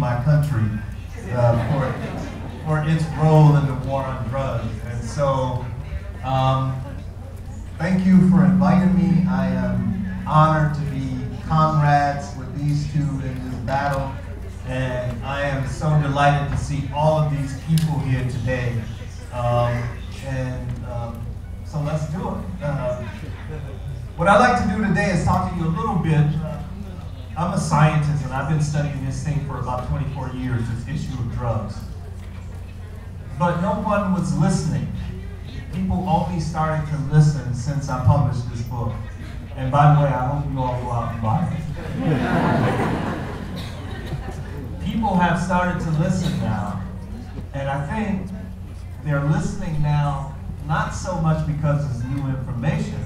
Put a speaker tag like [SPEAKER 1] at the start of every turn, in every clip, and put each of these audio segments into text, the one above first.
[SPEAKER 1] my country uh, for, for its role in the war on drugs. And so, um, thank you for inviting me. I am honored to be comrades with these two in this battle. And I am so delighted to see all of these people here today. Um, and um, so let's do it. Uh, what I'd like to do today is talk to you a little bit. Uh, I'm a scientist and I've been studying this thing for about 24 years, this issue of drugs. But no one was listening. People only started to listen since I published this book. And by the way, I hope you all go out and buy it. people have started to listen now. And I think they're listening now not so much because it's new information,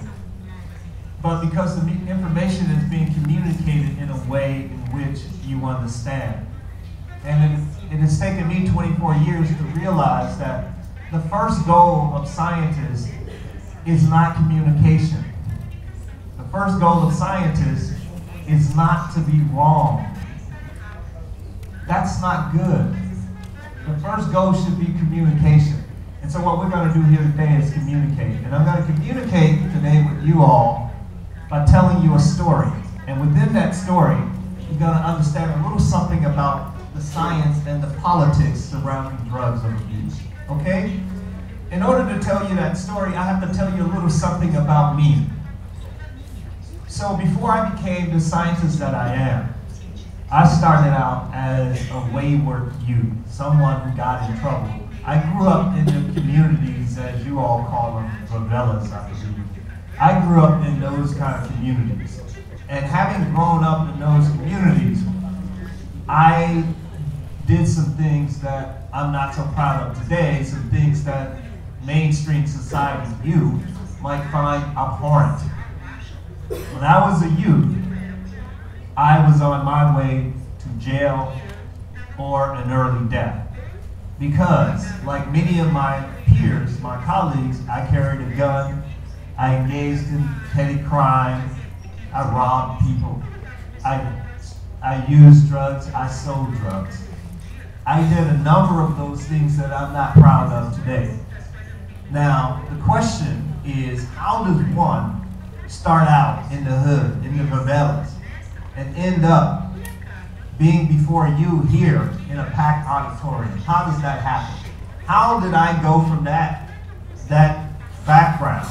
[SPEAKER 1] but because the information is being communicated in a way in which you understand. And it, it has taken me 24 years to realize that the first goal of scientists is not communication. The first goal of scientists is not to be wrong. That's not good. The first goal should be communication. And so what we're going to do here today is communicate. And I'm going to communicate today with you all by telling you a story. And within that story, you're going to understand a little something about the science and the politics surrounding drugs and abuse. Okay? In order to tell you that story, I have to tell you a little something about me. So before I became the scientist that I am, I started out as a wayward youth, someone who got in trouble. I grew up in the communities, as you all call them, favelas, I believe. I grew up in those kind of communities. And having grown up in those communities, I did some things that I'm not so proud of today, some things that mainstream society, you, might find abhorrent. When I was a youth, I was on my way to jail or an early death. Because, like many of my peers, my colleagues, I carried a gun, I engaged in petty crime, I robbed people, I, I used drugs, I sold drugs. I did a number of those things that I'm not proud of today. Now, the question is, how does one start out in the hood, in the favelas, and end up being before you here in a packed auditorium? How does that happen? How did I go from that, that background?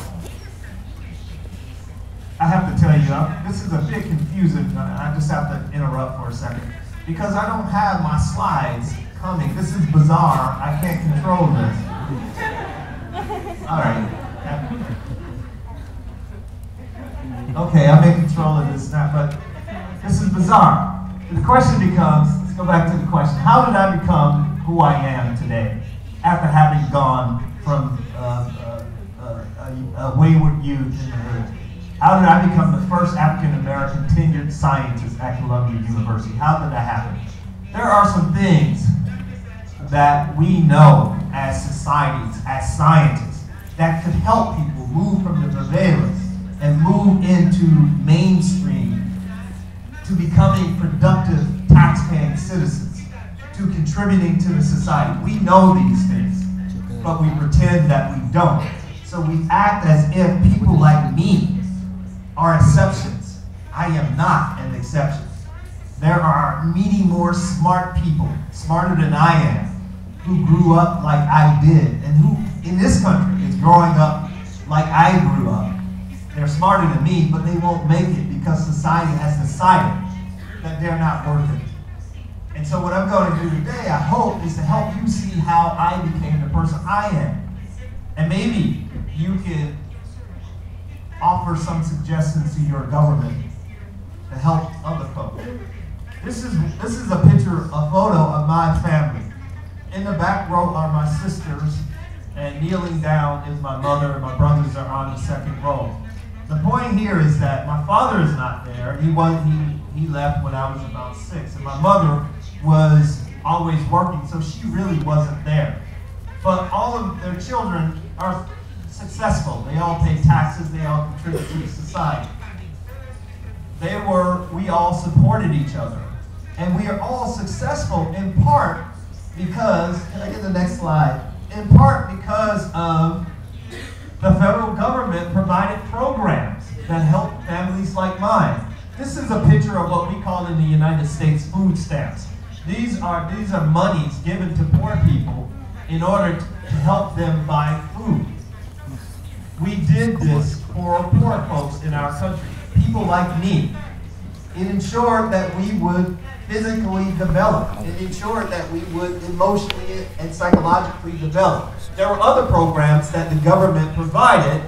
[SPEAKER 1] I have to tell you, uh, this is a bit confusing. I just have to interrupt for a second because I don't have my slides coming. This is bizarre. I can't control this. All right. Okay, I'm in control of this now, but this is bizarre. The question becomes, let's go back to the question, how did I become who I am today after having gone from uh, uh, uh, a, a, wayward youth in the hood? How did I become the first African American tenured scientist at Columbia University? How did that happen? There are some things that we know as societies, as scientists, that could help people move from the surveillance and move into mainstream to becoming productive tax-paying citizens, to contributing to the society. We know these things, but we pretend that we don't. So we act as if people like me are exceptions. I am not an exception. There are many more smart people, smarter than I am, who grew up like I did, and who in this country is growing up like I grew up. They're smarter than me, but they won't make it because society has decided that they're not worth it. And so what I'm going to do today, I hope, is to help you see how I became the person I am. And maybe you can offer some suggestions to your government to help other folks. This is, this is a picture, a photo of my family. In the back row are my sisters, and kneeling down is my mother, and my brothers are on the second row. The point here is that my father is not there. He was he he left when I was about six, and my mother was always working, so she really wasn't there. But all of their children are successful. They all pay taxes, they all contribute to society. They were, we all supported each other. And we are all successful in part because, can I get the next slide? In part because of the federal government provided programs that help families like mine. This is a picture of what we call in the United States food stamps. These are, these are monies given to poor people in order to help them buy food. We did this for poor folks in our country, people like me. It ensured that we would physically develop. It ensured that we would emotionally and psychologically develop. There were other programs that the government provided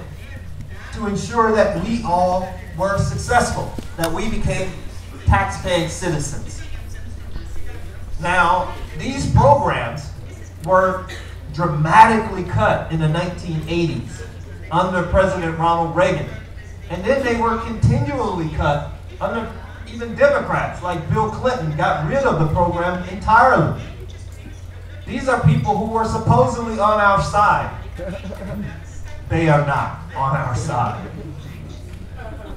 [SPEAKER 1] to ensure that we all were successful, that we became tax-paying citizens. Now, these programs were dramatically cut in the 1980s under President Ronald Reagan. And then they were continually cut under even Democrats like Bill Clinton got rid of the program entirely. These are people who were supposedly on our side. They are not on our side.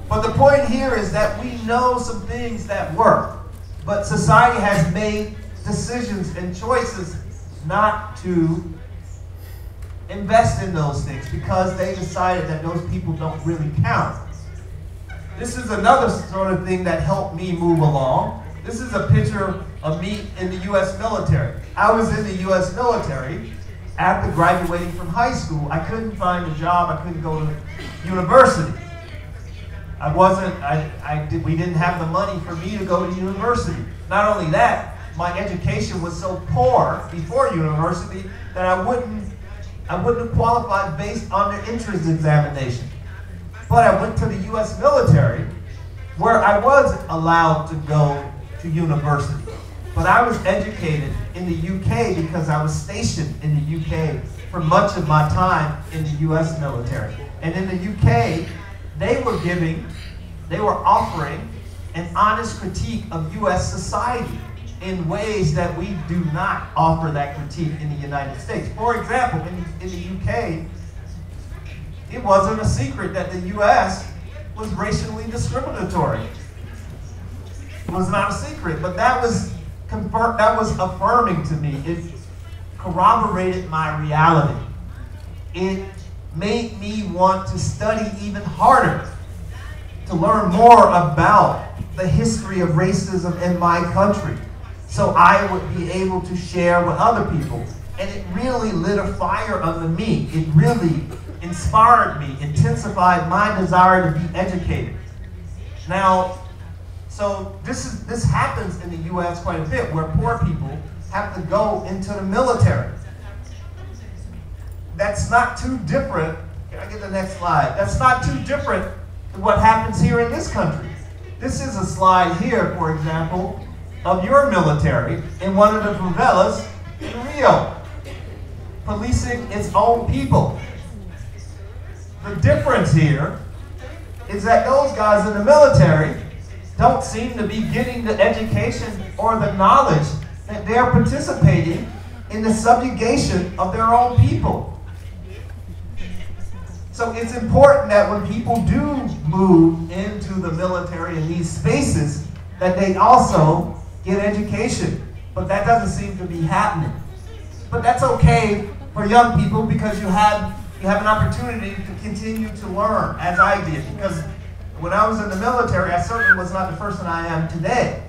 [SPEAKER 1] But the point here is that we know some things that work, but society has made decisions and choices not to invest in those things because they decided that those people don't really count. This is another sort of thing that helped me move along. This is a picture of me in the U.S. military. I was in the U.S. military after graduating from high school. I couldn't find a job. I couldn't go to university. I wasn't, I, I did, we didn't have the money for me to go to university. Not only that, my education was so poor before university that I wouldn't, I wouldn't have qualified based on the entrance examination. But I went to the U.S. military where I was allowed to go to university. But I was educated in the UK because I was stationed in the UK for much of my time in the U.S. military. And in the UK, they were giving, they were offering an honest critique of U.S. society in ways that we do not offer that critique in the United States. For example, in, in the UK, it wasn't a secret that the U.S. was racially discriminatory. It was not a secret, but that was confirmed, that was affirming to me. It corroborated my reality. It made me want to study even harder, to learn more about the history of racism in my country so I would be able to share with other people. And it really lit a fire under me. It really inspired me, intensified my desire to be educated. Now, so this is this happens in the U.S. quite a bit, where poor people have to go into the military. That's not too different. Can I get the next slide? That's not too different than what happens here in this country. This is a slide here, for example, of your military in one of the favelas in Rio, policing its own people. The difference here is that those guys in the military don't seem to be getting the education or the knowledge that they're participating in the subjugation of their own people. So it's important that when people do move into the military in these spaces, that they also get education. But that doesn't seem to be happening. But that's okay for young people because you have you have an opportunity to continue to learn as I did. Because when I was in the military, I certainly was not the person I am today.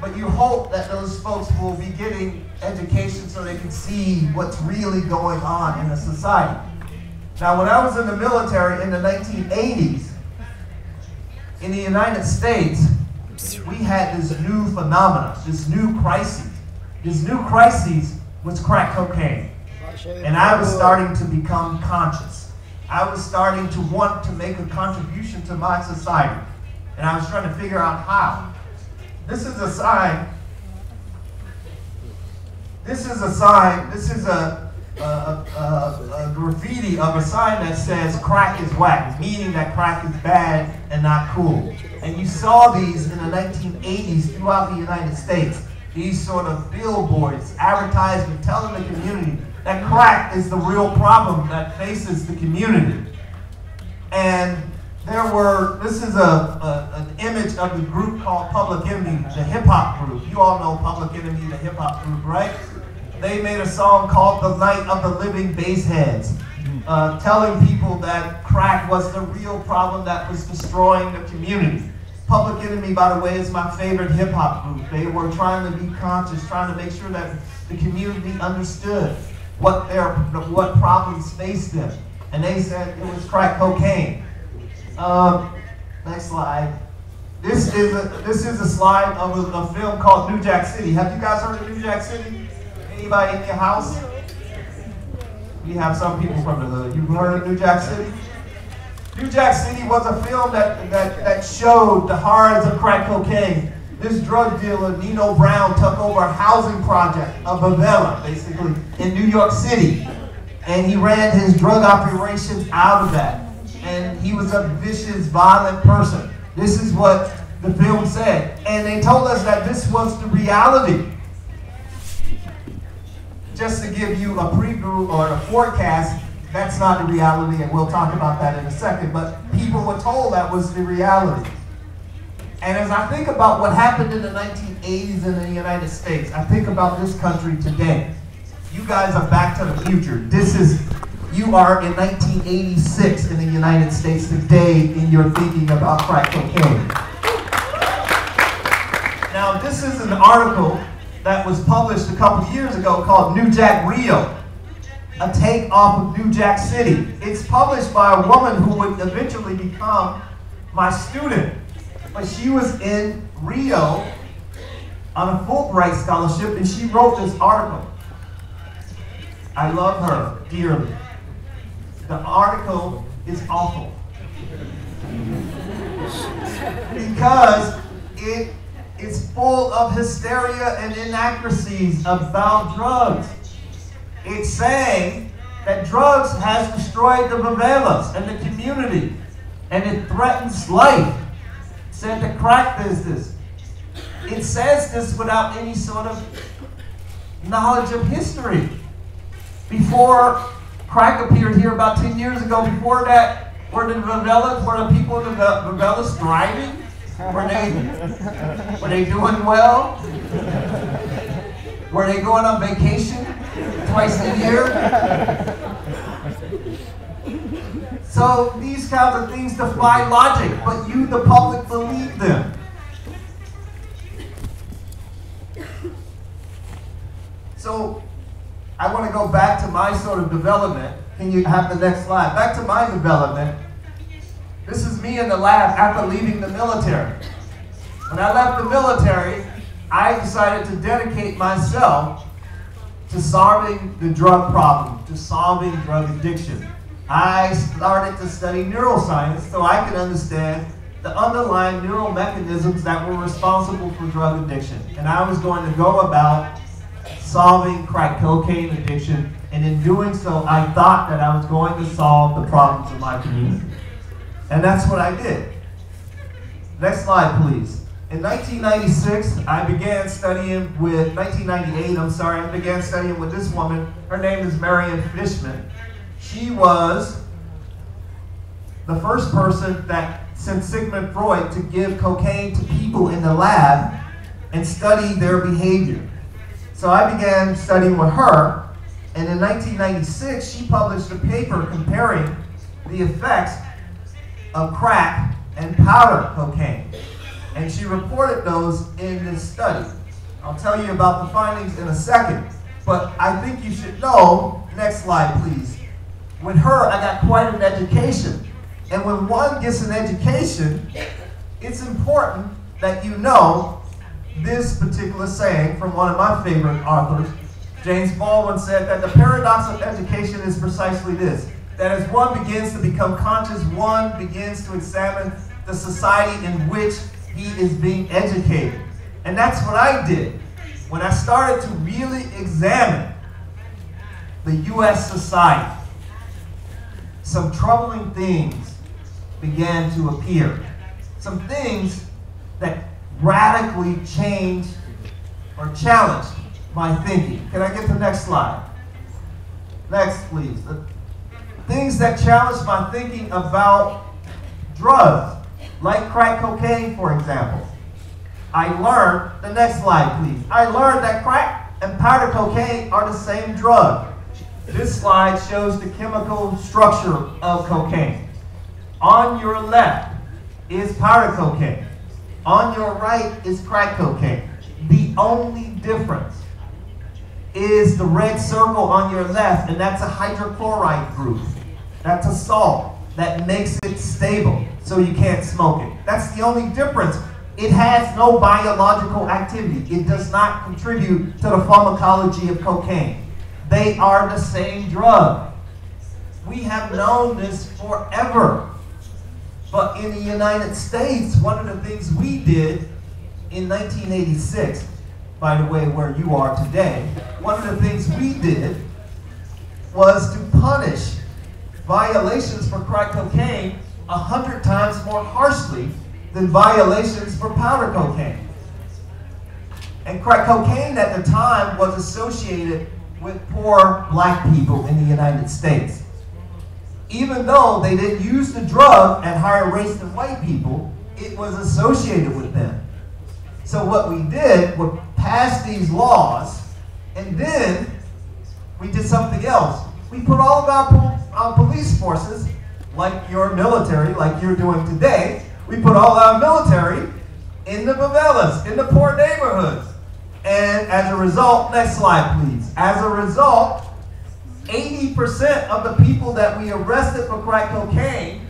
[SPEAKER 1] But you hope that those folks will be getting education so they can see what's really going on in the society. Now, when I was in the military in the 1980s, in the United States, we had this new phenomenon, this new crisis. This new crisis was crack cocaine. And I was starting to become conscious. I was starting to want to make a contribution to my society. And I was trying to figure out how. This is a sign. This is a sign. This is a, a, a, graffiti of a sign that says crack is whack, meaning that crack is bad and not cool. And you saw these in the 1980s throughout the United States. These sort of billboards, advertisement, telling the community that crack is the real problem that faces the community. And there were, this is a, a, an image of the group called Public Enemy, the hip hop group. You all know Public Enemy, the hip hop group, right? They made a song called The Night of the Living Baseheads, uh, telling people that crack was the real problem that was destroying the community. Public Enemy, by the way, is my favorite hip hop group. They were trying to be conscious, trying to make sure that the community understood what their what problems faced them. And they said it was crack cocaine. Um, next slide. This is a this is a slide of a, a, film called New Jack City. Have you guys heard of New Jack City? Anybody in your house? We have some people from the hood. You've heard of New Jack City? New Jack City was a film that, that, that showed the horrors of crack cocaine. This drug dealer, Nino Brown, took over a housing project, a favela, basically, in New York City. And he ran his drug operations out of that. And he was a vicious, violent person. This is what the film said. And they told us that this was the reality. Just to give you a preview or a forecast, that's not the reality, and we'll talk about that in a second. But people were told that was the reality. And as I think about what happened in the 1980s in the United States, I think about this country today. You guys are back to the future. This is, you are in 1986 in the United States today in your thinking about crack cocaine. Now, this is an article that was published a couple years ago called New Jack Rio a take off of New Jack City. It's published by a woman who would eventually become my student. But she was in Rio on a Fulbright scholarship and she wrote this article. I love her dearly. The article is awful. because it is full of hysteria and inaccuracies about drugs. It's saying that drugs has destroyed the favelas and the community, and it threatens life. It said the crack business. It says this without any sort of knowledge of history. Before crack appeared here about 10 years ago, before that, were the favelas, were the people in the favelas thriving? Were they, were they doing well? Were they going on vacation? twice a year. So these kinds of things defy logic, but you, the public, believe them. So I want to go back to my sort of development. Can you have the next slide? Back to my development. This is me in the lab after leaving the military. When I left the military, I decided to dedicate myself to solving the drug problem, to solving drug addiction. I started to study neuroscience so I could understand the underlying neural mechanisms that were responsible for drug addiction. And I was going to go about solving crack cocaine addiction. And in doing so, I thought that I was going to solve the problems of my community. And that's what I did. Next slide, please. In 1996, I began studying with, 1998, I'm sorry, I began studying with this woman. Her name is Marian Fischman. She was the first person that sent Sigmund Freud to give cocaine to people in the lab and study their behavior. So I began studying with her, and in 1996, she published a paper comparing the effects of crack and powder cocaine and she reported those in this study. I'll tell you about the findings in a second, but I think you should know, next slide please. With her, I got quite an education. And when one gets an education, it's important that you know this particular saying from one of my favorite authors. James Baldwin said that the paradox of education is precisely this that as one begins to become conscious, one begins to examine the society in which he is being educated. And that's what I did. When I started to really examine the U.S. society, some troubling things began to appear. Some things that radically changed or challenged my thinking. Can I get the next slide? Next, please. The things that challenge my thinking about drugs, like crack cocaine, for example. I learned, the next slide, please. I learned that crack and powder cocaine are the same drug. This slide shows the chemical structure of cocaine. On your left is powder cocaine. On your right is crack cocaine. The only difference is the red circle on your left, and that's a hydrochloride group. That's a salt that makes it stable so you can't smoke it. That's the only difference. It has no biological activity. It does not contribute to the pharmacology of cocaine. They are the same drug. We have known this forever. But in the United States, one of the things we did in 1986, by the way, where you are today, one of the things we did was to punish violations for crack cocaine a hundred times more harshly than violations for powder cocaine. And crack cocaine at the time was associated with poor black people in the United States. Even though they didn't use the drug at higher rates than white people, it was associated with them. So what we did was pass these laws, and then we did something else. We put all of our, our police forces, like your military, like you're doing today, we put all our military in the favelas, in the poor neighborhoods. And as a result, next slide please. As a result, 80% of the people that we arrested for crack cocaine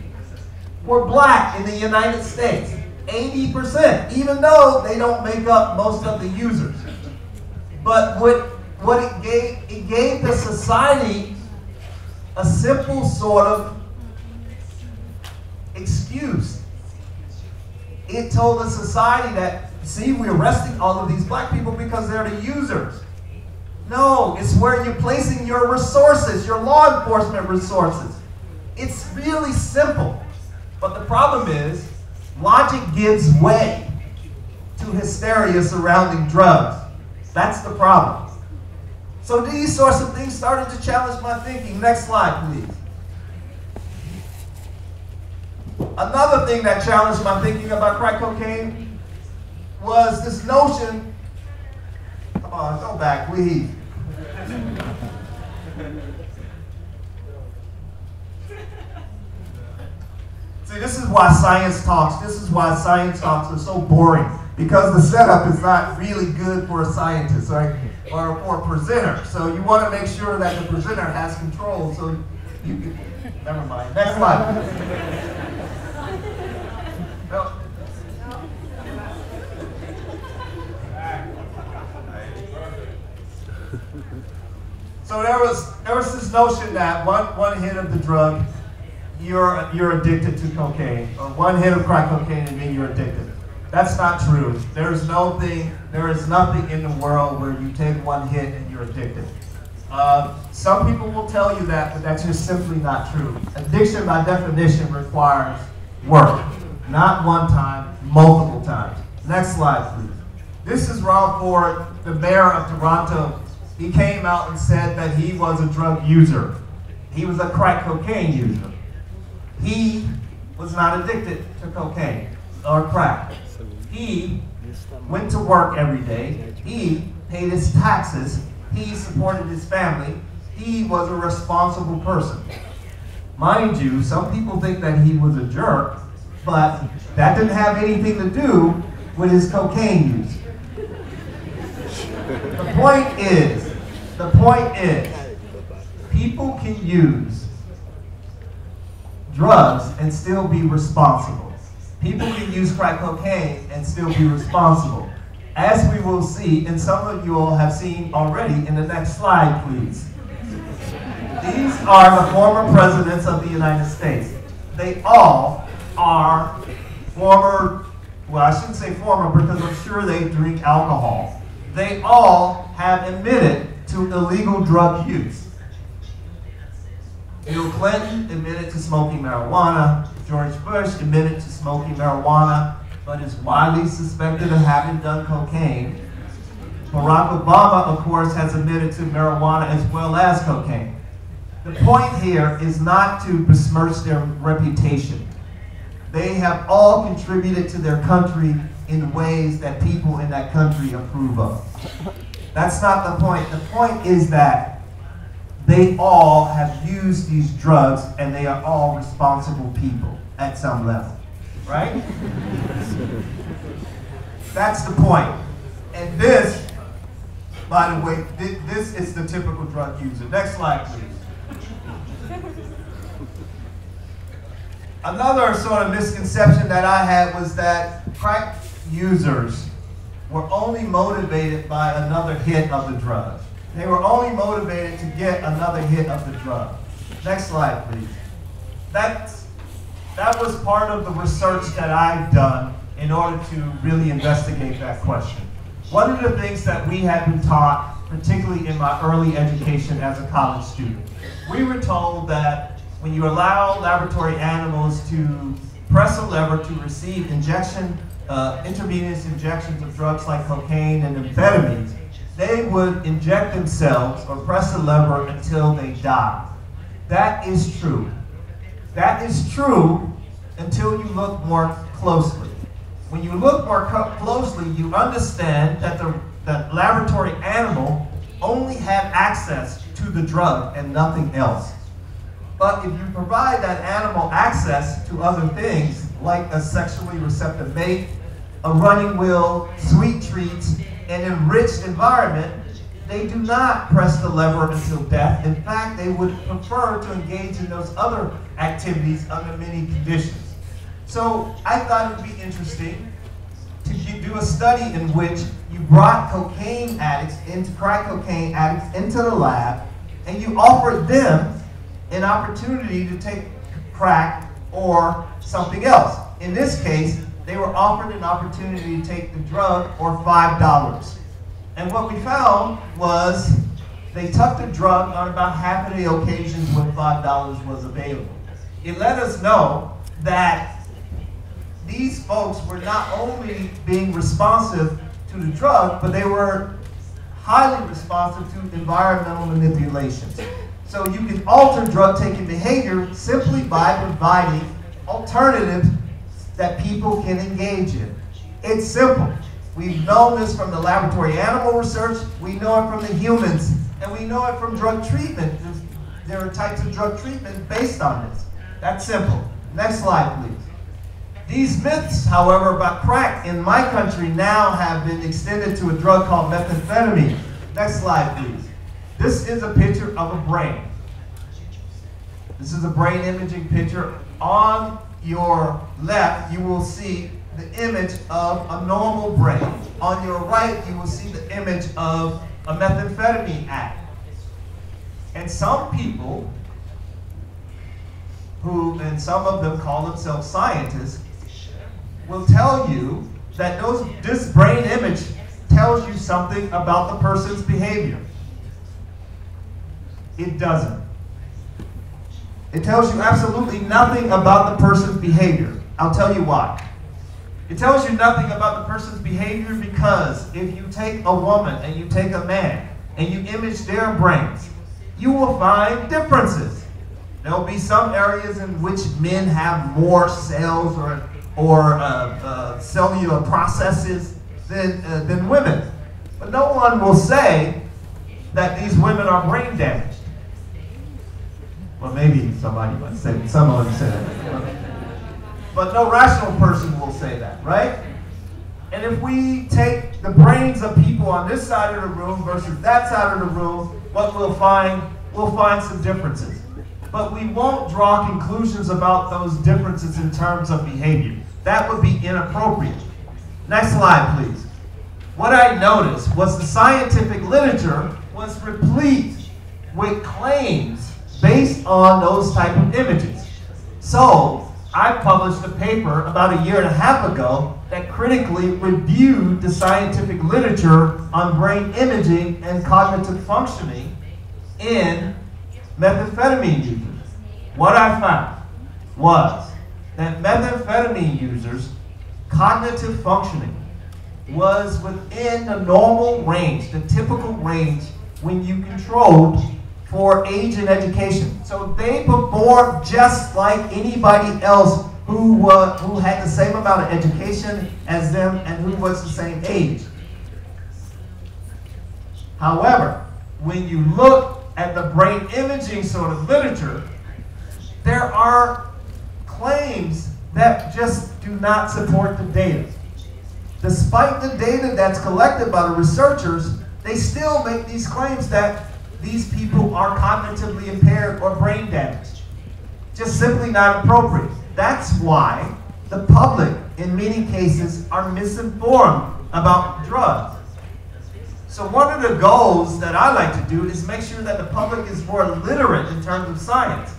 [SPEAKER 1] were black in the United States. 80%, even though they don't make up most of the users. But what, what it gave, it gave the society a simple sort of excuse. It told the society that, see, we're arresting all of these black people because they're the users. No, it's where you're placing your resources, your law enforcement resources. It's really simple. But the problem is, logic gives way to hysteria surrounding drugs. That's the problem. So these sorts of things started to challenge my thinking. Next slide, please. Another thing that challenged my thinking about crack cocaine was this notion. Come on, go back, please. See, this is why science talks. This is why science talks are so boring because the setup is not really good for a scientist right? or for a presenter. So you want to make sure that the presenter has control. So you can, never mind. Next slide. So there was there was this notion that one one hit of the drug, you're you're addicted to cocaine, or one hit of crack cocaine and then you're addicted. That's not true. There is no thing, there is nothing in the world where you take one hit and you're addicted. Uh, some people will tell you that, but that's just simply not true. Addiction, by definition, requires work. Not one time, multiple times. Next slide, please. This is Rob Ford, the mayor of Toronto. He came out and said that he was a drug user. He was a crack cocaine user. He was not addicted to cocaine or crack. He went to work every day. He paid his taxes. He supported his family. He was a responsible person. Mind you, some people think that he was a jerk but that didn't have anything to do with his cocaine use. The point is, the point is, people can use drugs and still be responsible. People can use crack cocaine and still be responsible. As we will see, and some of you all have seen already in the next slide, please. These are the former presidents of the United States. They all are former, well, I shouldn't say former because I'm sure they drink alcohol. They all have admitted to illegal drug use. Bill Clinton admitted to smoking marijuana. George Bush admitted to smoking marijuana, but is widely suspected of having done cocaine. Barack Obama, of course, has admitted to marijuana as well as cocaine. The point here is not to besmirch their reputation. They have all contributed to their country in ways that people in that country approve of. That's not the point. The point is that they all have used these drugs and they are all responsible people at some level. Right? That's the point. And this, by the way, this is the typical drug user. Next slide, please. Another sort of misconception that I had was that crack users were only motivated by another hit of the drug. They were only motivated to get another hit of the drug. Next slide, please. That's, that was part of the research that I've done in order to really investigate that question. One of the things that we had been taught, particularly in my early education as a college student, we were told that when you allow laboratory animals to press a lever to receive injection, uh, intravenous injections of drugs like cocaine and amphetamines, they would inject themselves or press a lever until they die. That is true. That is true until you look more closely. When you look more closely, you understand that the, the laboratory animal only had access to the drug and nothing else. But if you provide that animal access to other things, like a sexually receptive mate, a running wheel, sweet treats, an enriched environment, they do not press the lever until death. In fact, they would prefer to engage in those other activities under many conditions. So I thought it would be interesting to do a study in which you brought cocaine addicts into crack cocaine addicts into the lab and you offered them an opportunity to take crack or something else. In this case, they were offered an opportunity to take the drug or $5. And what we found was they took the drug on about half of the occasions when $5 was available. It let us know that these folks were not only being responsive to the drug, but they were highly responsive to environmental manipulations. So you can alter drug taking behavior simply by providing alternatives that people can engage in. It's simple. We've known this from the laboratory animal research, we know it from the humans, and we know it from drug treatment. There are types of drug treatment based on this. That's simple. Next slide, please. These myths, however, about crack in my country now have been extended to a drug called methamphetamine. Next slide, please. This is a picture of a brain. This is a brain imaging picture on your left, you will see the image of a normal brain. On your right, you will see the image of a methamphetamine addict. And some people, who, and some of them call themselves scientists, will tell you that those, this brain image tells you something about the person's behavior. It doesn't. It tells you absolutely nothing about the person's behavior. I'll tell you why. It tells you nothing about the person's behavior because if you take a woman and you take a man and you image their brains, you will find differences. There'll be some areas in which men have more cells or, or uh, uh, cellular processes than, uh, than women. But no one will say that these women are brain damaged. Well, maybe somebody might say, someone say that. But no rational person will say that, right? And if we take the brains of people on this side of the room versus that side of the room, what we'll find, we'll find some differences. But we won't draw conclusions about those differences in terms of behavior. That would be inappropriate. Next slide, please. What I noticed was the scientific literature was replete with claims based on those type of images. So I published a paper about a year and a half ago that critically reviewed the scientific literature on brain imaging and cognitive functioning in methamphetamine users. What I found was that methamphetamine users' cognitive functioning was within the normal range, the typical range when you controlled for age and education. So they performed just like anybody else who, uh, who had the same amount of education as them and who was the same age. However, when you look at the brain imaging sort of literature, there are claims that just do not support the data. Despite the data that's collected by the researchers, they still make these claims that these people are cognitively impaired or brain damaged. Just simply not appropriate. That's why the public, in many cases, are misinformed about drugs. So one of the goals that I like to do is make sure that the public is more literate in terms of science.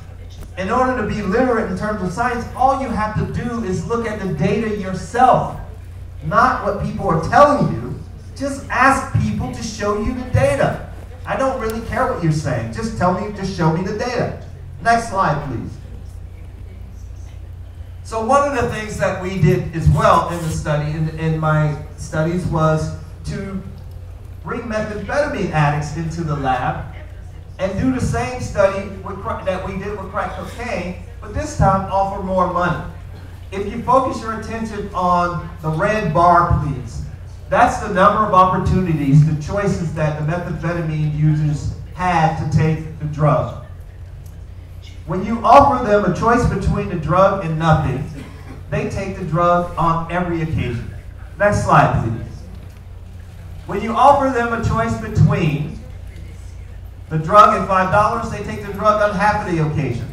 [SPEAKER 1] In order to be literate in terms of science, all you have to do is look at the data yourself, not what people are telling you. Just ask people to show you the data. I don't really care what you're saying. Just tell me, just show me the data. Next slide, please. So one of the things that we did as well in the study, in, in my studies, was to bring methamphetamine addicts into the lab and do the same study with, that we did with crack cocaine, but this time offer more money. If you focus your attention on the red bar, please, that's the number of opportunities, the choices that the methamphetamine users had to take the drug. When you offer them a choice between the drug and nothing, they take the drug on every occasion. Next slide, please. When you offer them a choice between the drug and $5, they take the drug on half of the occasion.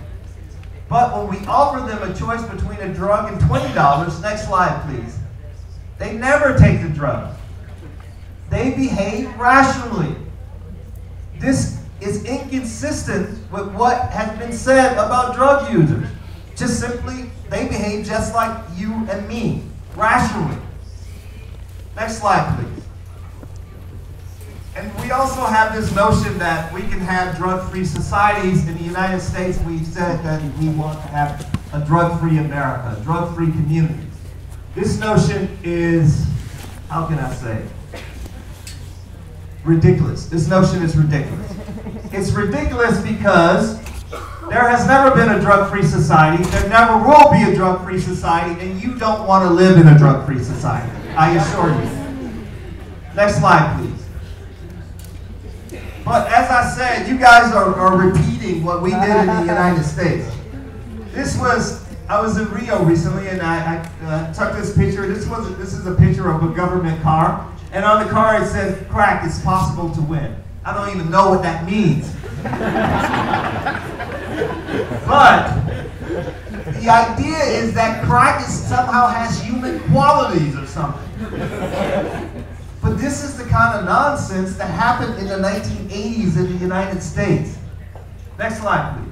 [SPEAKER 1] But when we offer them a choice between a drug and $20, next slide please, they never take the drug. They behave rationally. This is inconsistent with what has been said about drug users. Just simply, they behave just like you and me, rationally. Next slide, please. And we also have this notion that we can have drug-free societies. In the United States, we've said that we want to have a drug-free America, a drug-free community. This notion is, how can I say, ridiculous. This notion is ridiculous. It's ridiculous because there has never been a drug-free society. There never will be a drug-free society, and you don't want to live in a drug-free society. I assure you. Next slide, please. But as I said, you guys are, are repeating what we did in the United States. This was, I was in Rio recently and I, I uh, took this picture. This was this is a picture of a government car. And on the car it says, crack, it's possible to win. I don't even know what that means. but the idea is that crack is, somehow has human qualities or something. But this is the kind of nonsense that happened in the 1980s in the United States. Next slide, please.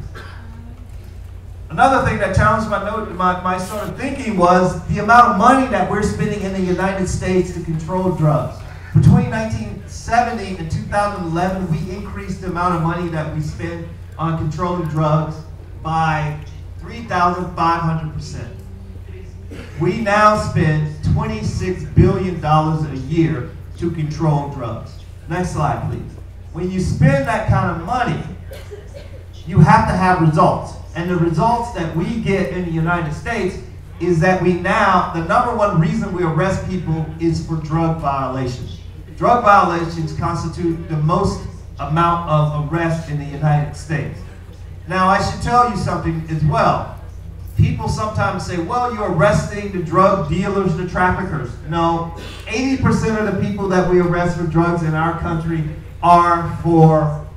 [SPEAKER 1] Another thing that challenged my, my, my sort of thinking was the amount of money that we're spending in the United States to control drugs. Between 1970 and 2011, we increased the amount of money that we spend on controlling drugs by 3,500%. We now spend $26 billion a year to control drugs. Next slide, please. When you spend that kind of money, you have to have results. And the results that we get in the United States is that we now, the number one reason we arrest people is for drug violations. Drug violations constitute the most amount of arrest in the United States. Now, I should tell you something as well people sometimes say, well, you're arresting the drug dealers, the traffickers. No, 80% of the people that we arrest for drugs in our country are for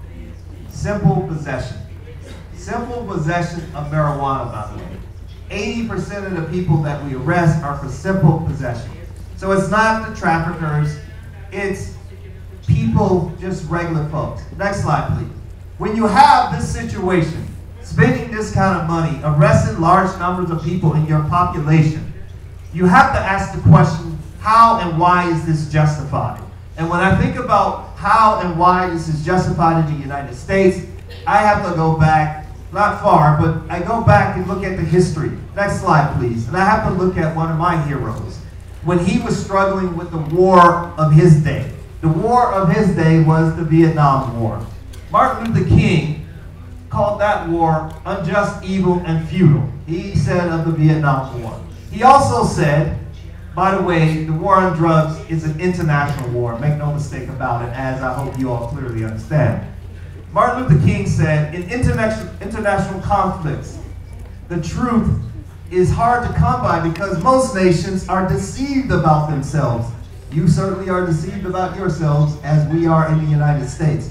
[SPEAKER 1] simple possession. Simple possession of marijuana, by the way. 80% of the people that we arrest are for simple possession. So it's not the traffickers, it's people, just regular folks. Next slide, please. When you have this situation, spending this kind of money, arresting large numbers of people in your population, you have to ask the question, how and why is this justified? And when I think about how and why this is justified in the United States, I have to go back, not far, but I go back and look at the history. Next slide, please. And I have to look at one of my heroes. When he was struggling with the war of his day. The war of his day was the Vietnam War. Martin Luther King called that war unjust, evil, and futile. He said of the Vietnam War. He also said, by the way, the war on drugs is an international war. Make no mistake about it, as I hope you all clearly understand. Martin Luther King said, in international, conflicts, the truth is hard to come by because most nations are deceived about themselves. You certainly are deceived about yourselves as we are in the United States.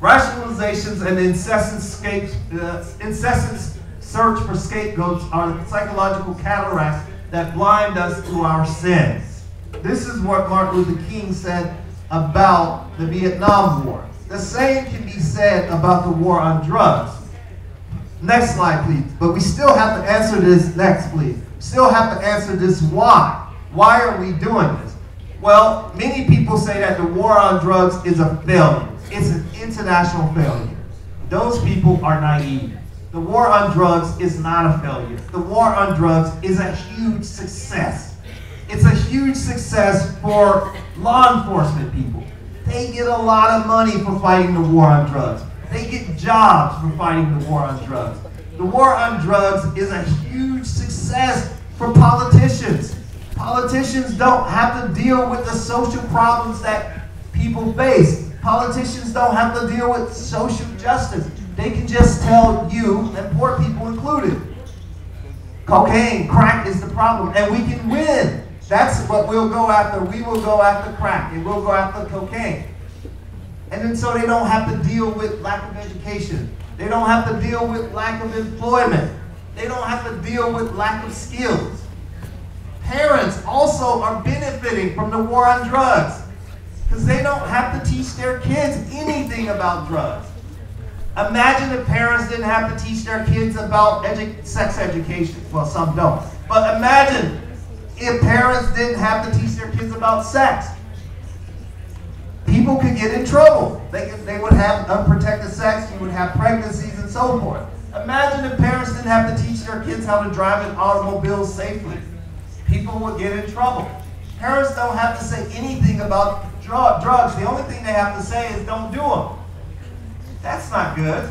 [SPEAKER 1] Rationalizations and incessant, scape, uh, incessant search for scapegoats are psychological cataracts that blind us to our sins. This is what Martin Luther King said about the Vietnam War. The same can be said about the war on drugs. Next slide, please. But we still have to answer this next, please. Still have to answer this why. Why are we doing this? Well, many people say that the war on drugs is a failure. It's an international failure. Those people are naive. The war on drugs is not a failure. The war on drugs is a huge success. It's a huge success for law enforcement people. They get a lot of money for fighting the war on drugs. They get jobs for fighting the war on drugs. The war on drugs is a huge success for politicians. Politicians don't have to deal with the social problems that people face. Politicians don't have to deal with social justice. They can just tell you, and poor people included, cocaine, crack is the problem, and we can win. That's what we'll go after. We will go after crack, and we'll go after cocaine. And then so they don't have to deal with lack of education. They don't have to deal with lack of employment. They don't have to deal with lack of skills. Parents also are benefiting from the war on drugs because they don't have to teach their kids anything about drugs. Imagine if parents didn't have to teach their kids about edu sex education. Well, some don't. But imagine if parents didn't have to teach their kids about sex. People could get in trouble. They, they would have unprotected sex, you would have pregnancies and so forth. Imagine if parents didn't have to teach their kids how to drive an automobile safely. People would get in trouble. Parents don't have to say anything about drug, drugs. The only thing they have to say is don't do them. That's not good.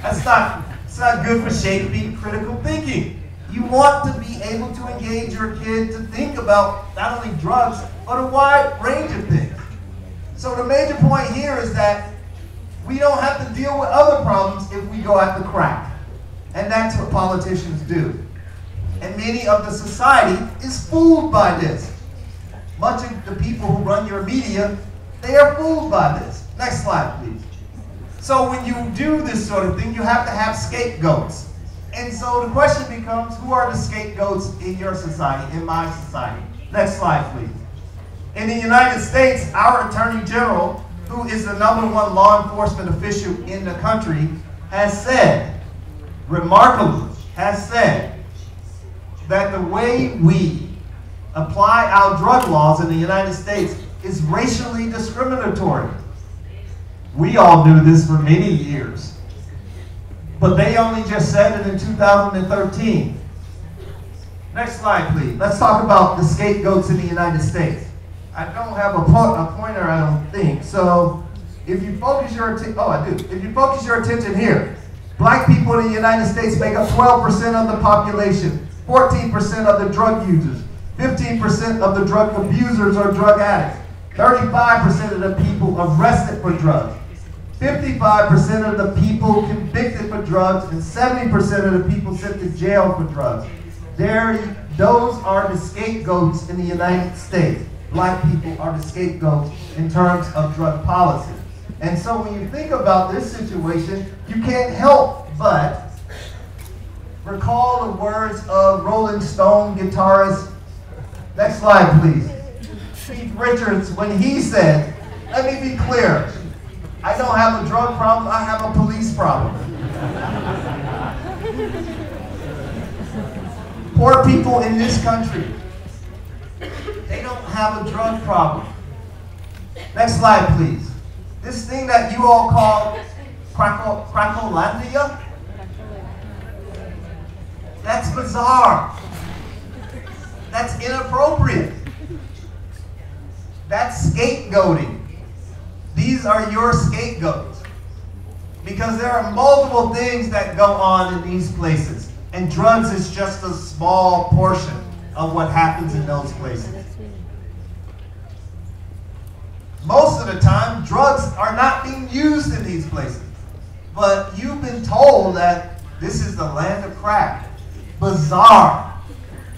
[SPEAKER 1] That's not, it's not good for shaping critical thinking. You want to be able to engage your kid to think about not only drugs, but a wide range of things. So the major point here is that we don't have to deal with other problems if we go after crack. And that's what politicians do. And many of the society is fooled by this. Much of the people who run your media, they are fooled by this. Next slide, please. So when you do this sort of thing, you have to have scapegoats. And so the question becomes, who are the scapegoats in your society, in my society? Next slide, please. In the United States, our Attorney General, who is the number one law enforcement official in the country, has said, remarkably, has said, that the way we apply our drug laws in the United States is racially discriminatory. We all knew this for many years. But they only just said it in 2013. Next slide, please. Let's talk about the scapegoats in the United States. I don't have a, po a pointer, I don't think. So if you focus your attention, oh, I do. If you focus your attention here, black people in the United States make up 12% of the population, 14% of the drug users, 15% of the drug abusers or drug addicts, 35% of the people arrested for drugs, 55% of the people convicted for drugs and 70% of the people sent to jail for drugs. There, those are the scapegoats in the United States. Black people are the scapegoats in terms of drug policy. And so when you think about this situation, you can't help but recall the words of Rolling Stone guitarist, next slide please, Keith Richards, when he said, let me be clear, I don't have a drug problem, I have a police problem. Poor people in this country, they don't have a drug problem. Next slide, please. This thing that you all call Crackle, that's bizarre. That's inappropriate. That's scapegoating. These are your scapegoats. because there are multiple things that go on in these places. And drugs is just a small portion of what happens in those places. Most of the time, drugs are not being used in these places. But you've been told that this is the land of crack. Bizarre.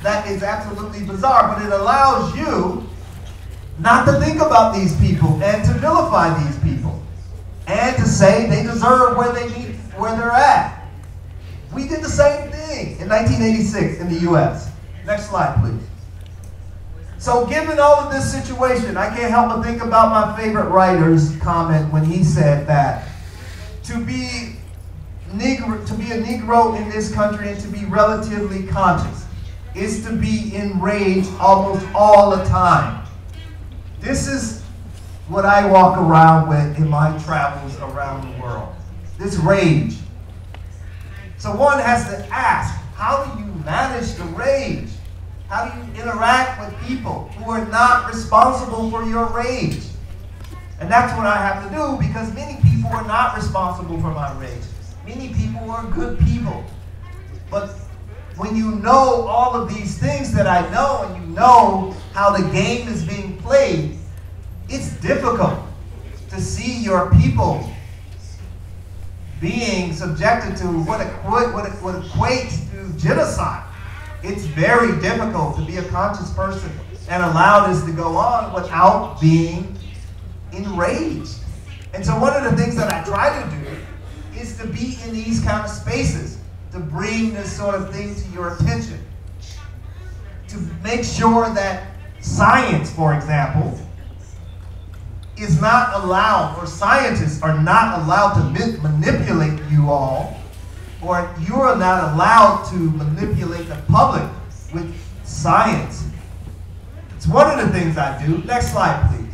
[SPEAKER 1] That is absolutely bizarre, but it allows you not to think about these people and to vilify these people and to say they deserve where they need, where they're at. We did the same thing in 1986 in the U.S. Next slide, please. So, given all of this situation, I can't help but think about my favorite writer's comment when he said that to be Negro, to be a Negro in this country and to be relatively conscious is to be enraged almost all the time. This is what I walk around with in my travels around the world. This rage. So one has to ask, how do you manage the rage? How do you interact with people who are not responsible for your rage? And that's what I have to do because many people are not responsible for my rage. Many people are good people. But when you know all of these things that I know and you know how the game is being played, it's difficult to see your people being subjected to what, equ- what, what equates to genocide. It's very difficult to be a conscious person and allow this to go on without being enraged. And so one of the things that I try to do is to be in these kind of spaces, to bring this sort of thing to your attention. To make sure that science, for example, is not allowed, or scientists are not allowed to manipulate you all or you're not allowed to manipulate the public with science. It's one of the things I do. Next slide, please.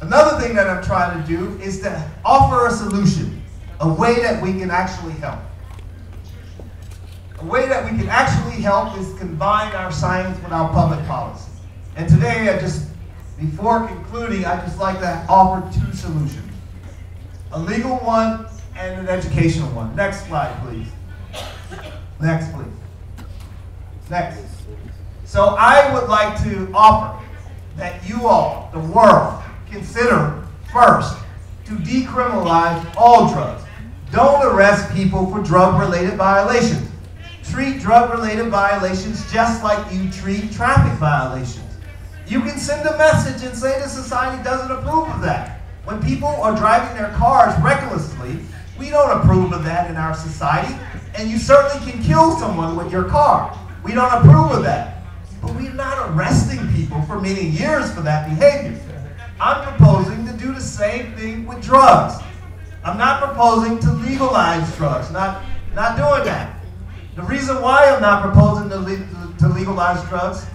[SPEAKER 1] Another thing that I'm trying to do is to offer a solution, a way that we can actually help. A way that we can actually help is combine our science with our public policy. And today, I just, before concluding, I just like to offer two solutions. A legal one and an educational one. Next slide, please. Next, please. Next. So I would like to offer that you all, the world, consider first to decriminalize all drugs. Don't arrest people for drug-related violations. Treat drug-related violations just like you treat traffic violations. You can send a message and say the society doesn't approve of that. When people are driving their cars recklessly, we don't approve of that in our society. And you certainly can kill someone with your car. We don't approve of that. But we're not arresting people for many years for that behavior. I'm proposing to do the same thing with drugs. I'm not proposing to legalize drugs, not, not doing that. The reason why I'm not proposing to, le to legalize drugs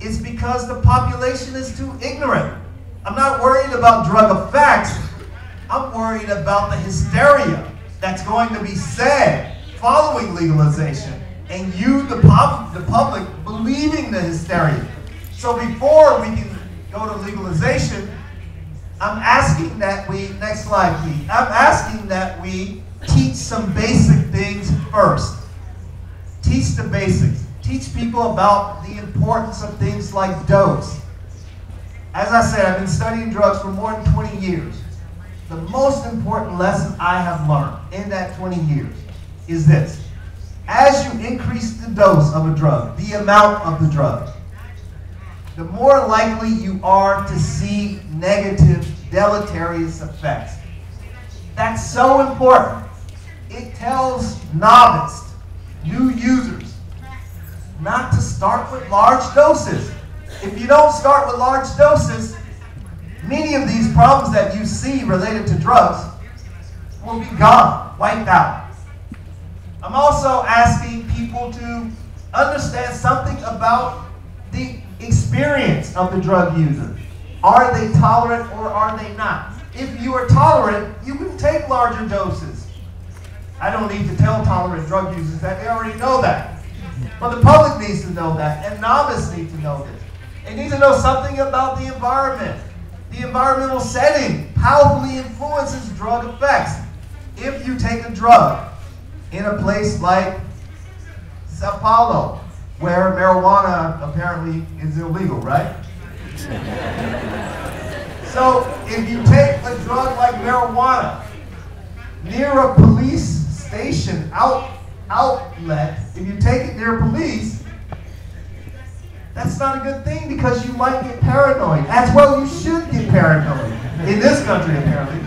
[SPEAKER 1] is because the population is too ignorant. I'm not worried about drug effects. I'm worried about the hysteria that's going to be said following legalization and you, the, pub, the public, believing the hysteria. So before we can go to legalization, I'm asking that we, next slide please, I'm asking that we teach some basic things first. Teach the basics. Teach people about the importance of things like dose. As I said, I've been studying drugs for more than 20 years the most important lesson I have learned in that 20 years is this. As you increase the dose of a drug, the amount of the drug, the more likely you are to see negative, deleterious effects. That's so important. It tells novice, new users, not to start with large doses. If you don't start with large doses, many of these problems that you see related to drugs will be gone, wiped out. I'm also asking people to understand something about the experience of the drug user. Are they tolerant or are they not? If you are tolerant, you can take larger doses. I don't need to tell tolerant drug users that, they already know that. But the public needs to know that, and novices need to know this. They need to know something about the environment the environmental setting, powerfully influences drug effects. If you take a drug in a place like Sao Paulo, where marijuana apparently is illegal, right? so if you take a drug like marijuana near a police station out, outlet, if you take it near police, that's not a good thing because you might get paranoid. As well, you should get paranoid in this country, apparently.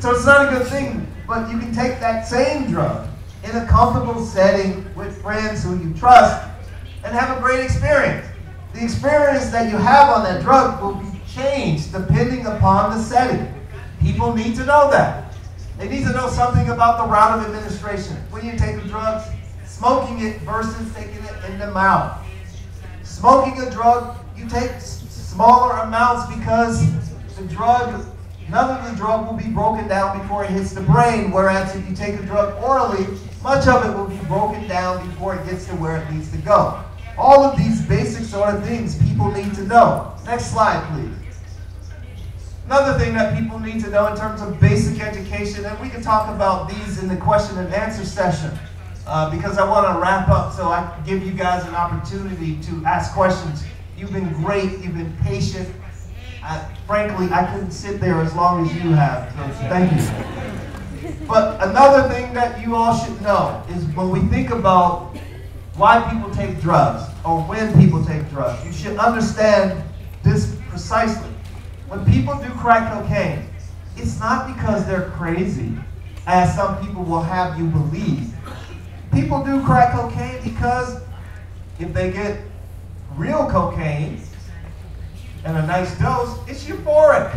[SPEAKER 1] So it's not a good thing, but you can take that same drug in a comfortable setting with friends who you trust and have a great experience. The experience that you have on that drug will be changed depending upon the setting. People need to know that. They need to know something about the route of administration. When you take drugs, smoking it versus taking it in the mouth. Smoking a drug, you take smaller amounts because the drug, none of the drug will be broken down before it hits the brain. Whereas if you take a drug orally, much of it will be broken down before it gets to where it needs to go. All of these basic sort of things people need to know. Next slide, please. Another thing that people need to know in terms of basic education, and we can talk about these in the question and answer session uh, because I want to wrap up so I give you guys an opportunity to ask questions. You've been great, you've been patient. I, frankly, I couldn't sit there as long as you have, so thank you. But another thing that you all should know is when we think about why people take drugs or when people take drugs, you should understand this precisely. When people do crack cocaine, it's not because they're crazy, as some people will have you believe. People do crack cocaine because if they get real cocaine and a nice dose, it's euphoric.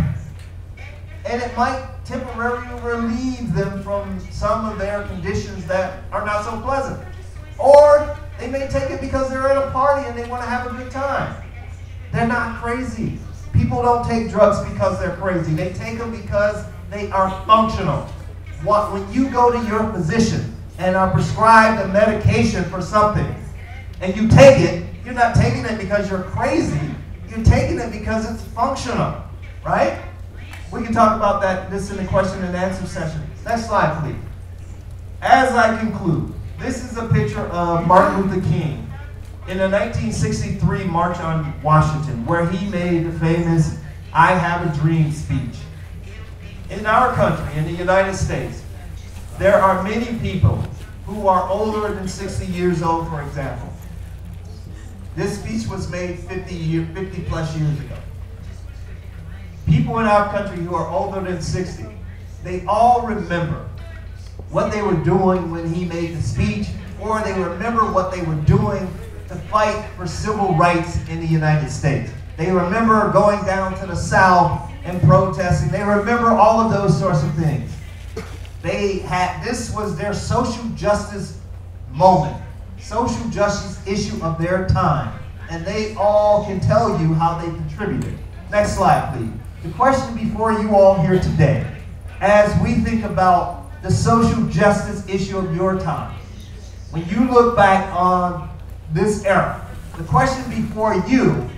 [SPEAKER 1] And it might temporarily relieve them from some of their conditions that are not so pleasant. Or they may take it because they're at a party and they want to have a good time. They're not crazy. People don't take drugs because they're crazy. They take them because they are functional. What, when you go to your physician and are prescribed a medication for something and you take it, you're not taking it because you're crazy. You're taking it because it's functional, right? We can talk about that this in the question and answer session. Next slide, please. As I conclude, this is a picture of Martin Luther King in the 1963 March on Washington, where he made the famous I Have a Dream speech. In our country, in the United States, there are many people who are older than 60 years old, for example. This speech was made 50, year, 50 plus years ago. People in our country who are older than 60, they all remember what they were doing when he made the speech, or they remember what they were doing to fight for civil rights in the United States. They remember going down to the South and protesting. They remember all of those sorts of things. They had this was their social justice moment, social justice issue of their time, and they all can tell you how they contributed. Next slide, please. The question before you all here today, as we think about the social justice issue of your time, when you look back on this era. The question before you,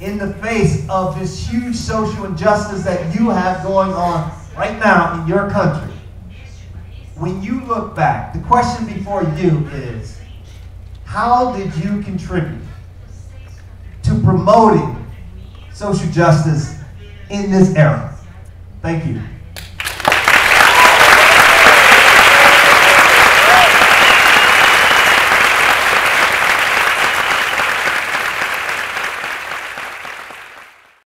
[SPEAKER 1] in the face of this huge social injustice that you have going on right now in your country, when you look back, the question before you is, how did you contribute to promoting social justice in this era? Thank you.